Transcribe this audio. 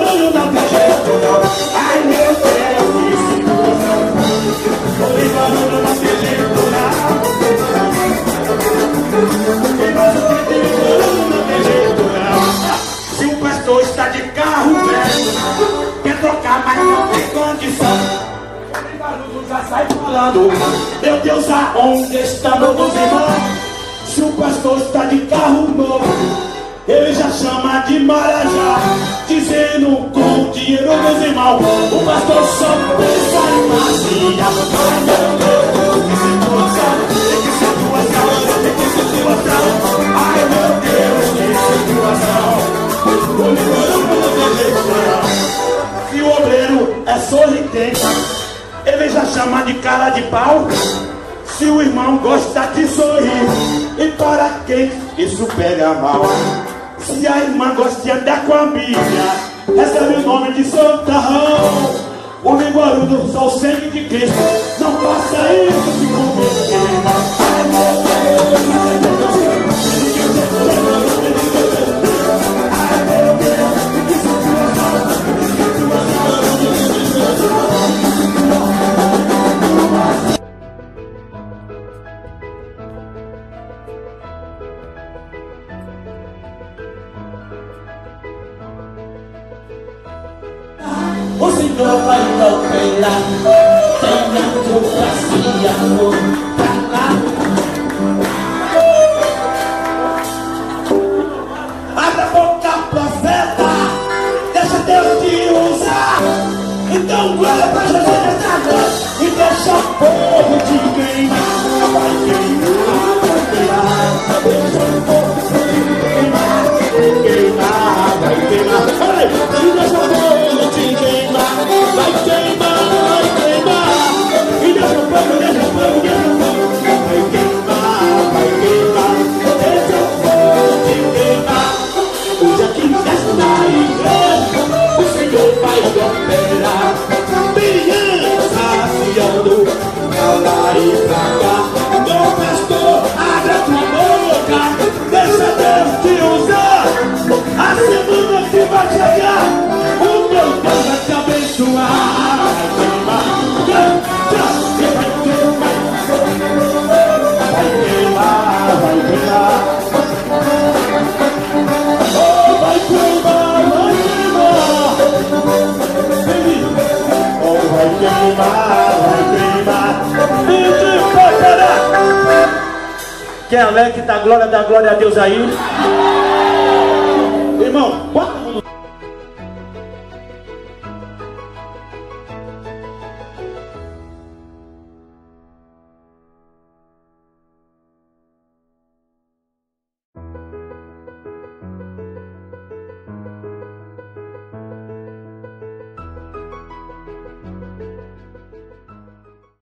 tem jeito não. Ai meu Deus, não tem jeito não. Se o pastor está de carro velho, quer trocar, mas não tem condição. Já sai falando. Meu Deus, aonde está meu irmão? Se o pastor está de carro novo, ele já chama de Marajá, irmãos, o pastor só pensa em macia. Ai meu Deus, que situação, que situação, que situação. Ai meu Deus, que situação. O não Se o obreiro é sorridente, ele já chama de cara de pau. Se o irmão gosta de sorrir, e para quem isso pega mal? Se a irmã gosta de andar com a Bíblia, O do só o sangue de Cristo. Não faça isso se O Senhor vai operar Tenha advocacia, amor. Pra lá. Abra a boca, profeta. Deixa Deus te usar. Então glória pra Jesus nesta noite. E deixa o povo que. Quem alegre, dá glória, dá glória a Deus aí.